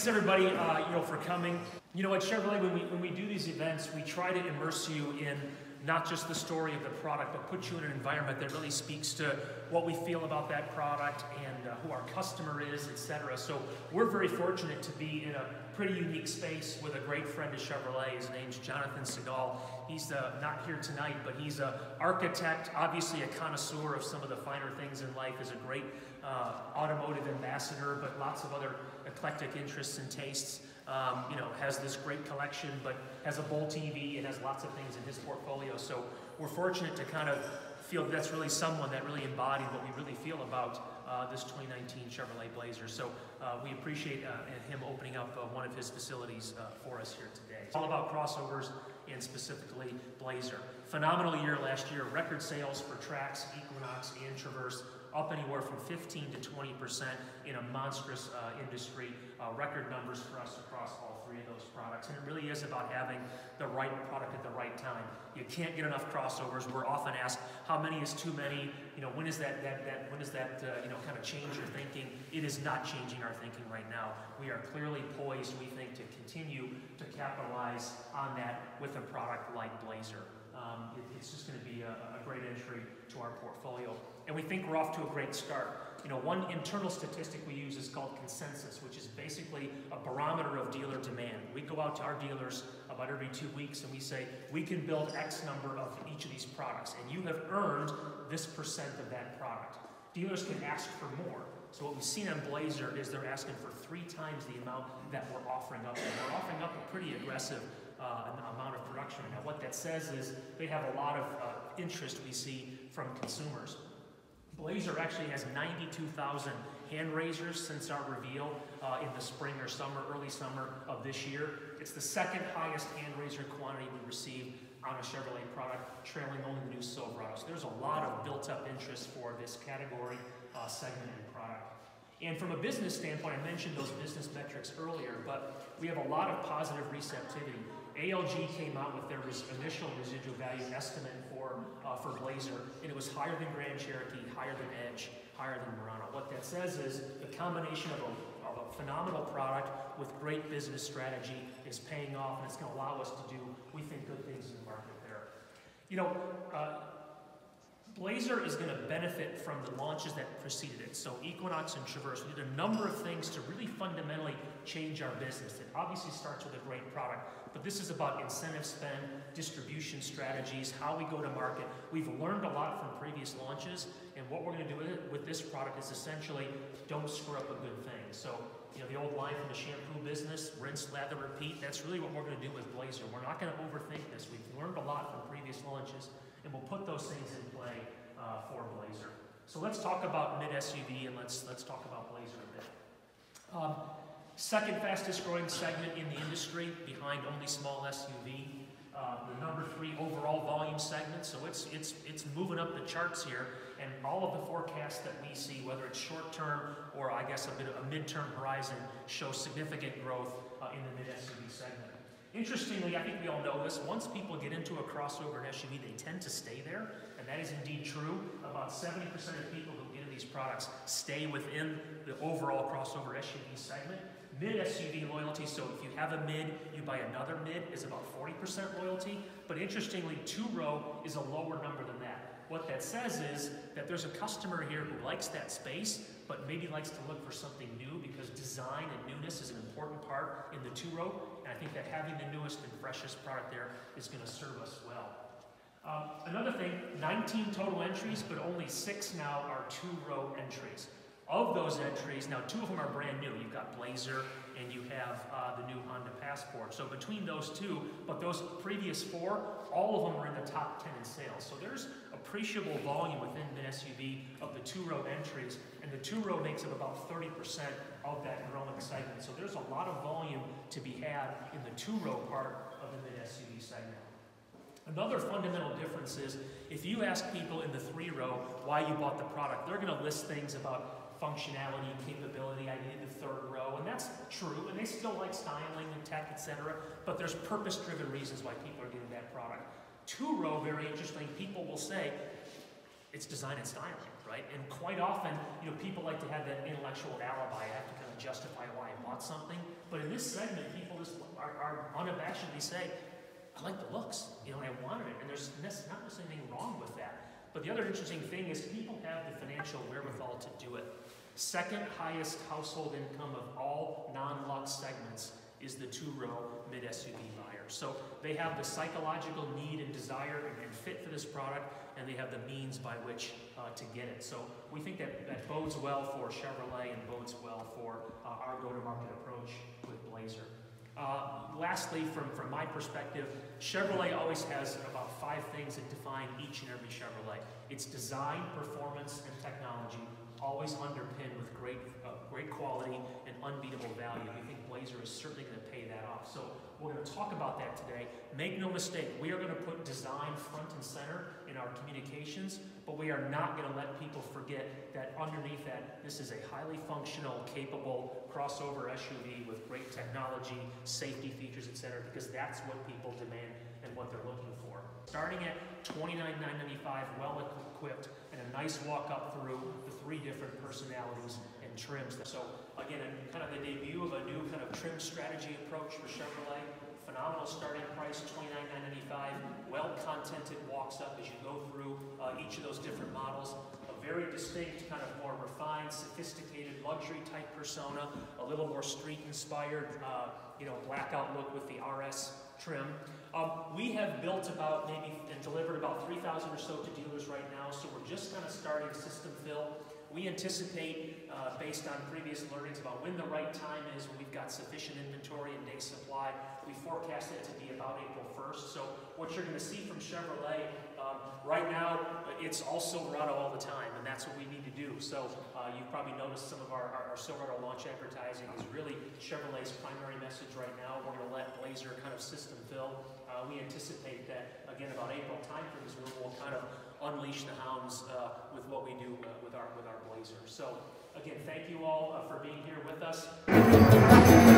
Thanks everybody, uh, you know, for coming. You know, at Chevrolet, when we when we do these events, we try to immerse you in not just the story of the product, but put you in an environment that really speaks to what we feel about that product and uh, who our customer is, etc. So we're very fortunate to be in a pretty unique space with a great friend of Chevrolet. His name's Jonathan Segal. He's uh, not here tonight, but he's an architect, obviously a connoisseur of some of the finer things in life, is a great uh, automotive ambassador, but lots of other eclectic interests and tastes. Um, you know, has this great collection, but has a Boll TV and has lots of things in his portfolio. So we're fortunate to kind of feel that's really someone that really embodied what we really feel about uh, this 2019 Chevrolet Blazer. So uh, we appreciate uh, him opening up uh, one of his facilities uh, for us here today. It's all about crossovers and specifically Blazer. Phenomenal year last year, record sales for Trax, Equinox, and Traverse up anywhere from 15 to 20 percent in a monstrous uh, industry. Uh, record numbers for us across all three of those products. And it really is about having the right product at the right time. You can't get enough crossovers. We're often asked, how many is too many? You know, when is that, that, that when is that, uh, you know, kind of change your thinking? It is not changing our thinking right now. We are clearly poised, we think, to continue to capitalize on that with a product like Blazer. Um, it, it's just going to be a, a great entry to our portfolio and we think we're off to a great start. You know, one internal statistic we use is called consensus, which is basically a barometer of dealer demand. We go out to our dealers about every two weeks and we say, we can build X number of each of these products, and you have earned this percent of that product. Dealers can ask for more. So what we've seen on Blazer is they're asking for three times the amount that we're offering up. And we're offering up a pretty aggressive uh, amount of production. Now what that says is they have a lot of uh, interest we see from consumers. Blazer actually has 92,000 hand raisers since our reveal uh, in the spring or summer, early summer of this year. It's the second highest hand raiser quantity we received on a Chevrolet product, trailing only the new Silverado. So there's a lot of built-up interest for this category, uh, segment, and product. And from a business standpoint, I mentioned those business metrics earlier, but we have a lot of positive receptivity. ALG came out with their res initial residual value estimate for, uh, for Blazer, and it was higher than Grand Cherokee, higher than Edge, higher than Murano. What that says is the combination of a, of a phenomenal product with great business strategy is paying off, and it's going to allow us to do, we think, good things in the market there. You know, uh, Blazer is going to benefit from the launches that preceded it. So Equinox and Traverse, we did a number of things to really fundamentally change our business. It obviously starts with a great product, but this is about incentive spend, distribution strategies, how we go to market. We've learned a lot from previous launches, and what we're going to do with, it, with this product is essentially don't screw up a good thing. So, you know, the old line from the shampoo business, rinse, lather, repeat, that's really what we're going to do with Blazer. We're not going to overthink this. We've learned a lot from previous launches, and we'll put those things in play uh, for Blazer. So let's talk about mid SUV and let's let's talk about Blazer a bit. Um, Second fastest growing segment in the industry, behind only small SUV. Uh, the number three overall volume segment, so it's, it's, it's moving up the charts here. And all of the forecasts that we see, whether it's short term or I guess a bit of a midterm horizon, show significant growth uh, in the mid SUV segment. Interestingly, I think we all know this, once people get into a crossover and SUV, they tend to stay there, and that is indeed true. About 70% of people who get into these products stay within the overall crossover SUV segment. Mid SUV loyalty, so if you have a mid, you buy another mid, is about 40% loyalty. But interestingly, two row is a lower number than that. What that says is that there's a customer here who likes that space, but maybe likes to look for something new because design and newness is an important part in the two row. And I think that having the newest and freshest product there is going to serve us well. Um, another thing, 19 total entries, but only six now are two row entries. Of those entries, now two of them are brand new. You've got Blazer and you have uh, the new Honda Passport. So between those two, but those previous four, all of them are in the top 10 in sales. So there's appreciable volume within the SUV of the two-row entries, and the two-row makes up about 30% of that growing segment. So there's a lot of volume to be had in the two-row part of the mid-SUV segment. Another fundamental difference is if you ask people in the three row why you bought the product, they're going to list things about functionality, capability, I needed the third row, and that's true, and they still like styling and tech, etc. But there's purpose-driven reasons why people are getting that product. Two row, very interesting, people will say, it's design and styling, right? And quite often, you know, people like to have that intellectual alibi. I have to kind of justify why I bought something. But in this segment, people just are, are unabashedly say, I like the looks, you know, and I wanted it. And there's not necessarily anything wrong with that. But the other interesting thing is people have the financial wherewithal to do it. Second highest household income of all non-Lux segments is the two-row mid-SUV buyer. So they have the psychological need and desire and fit for this product, and they have the means by which uh, to get it. So we think that, that bodes well for Chevrolet and bodes well for uh, our go-to-market approach with Blazer. Uh, lastly, from, from my perspective, Chevrolet always has about five things that define each and every Chevrolet. It's design, performance, and technology, always underpinned with great, uh, great quality unbeatable value. We think Blazer is certainly going to pay that off. So we're going to talk about that today. Make no mistake, we are going to put design front and center in our communications, but we are not going to let people forget that underneath that, this is a highly functional, capable crossover SUV with great technology, safety features, etc., because that's what people demand and what they're looking for. Starting at $29,995, well equipped, and a nice walk up through the three different personalities trims. So again, kind of the debut of a new kind of trim strategy approach for Chevrolet. Phenomenal starting price, $29,995. Well-contented walks up as you go through uh, each of those different models. A very distinct, kind of more refined, sophisticated, luxury-type persona. A little more street-inspired, uh, you know, blackout look with the RS trim. Um, we have built about maybe and delivered about 3,000 or so to dealers right now, so we're just kind of starting system fill. We anticipate, uh, based on previous learnings about when the right time is, when we've got sufficient inventory and day supply, we forecast it to be about April 1st. So what you're going to see from Chevrolet, um, right now, it's all Silverado all the time, and that's what we need to do. So uh, you've probably noticed some of our, our, our, Silverado launch advertising is really Chevrolet's primary message right now. We're going to let Blazer kind of system fill. Uh, we anticipate that, again, about April timeframe is when we'll kind of unleash the hounds uh, with what we do uh, with our with our Blazer. So again, thank you all uh, for being here with us.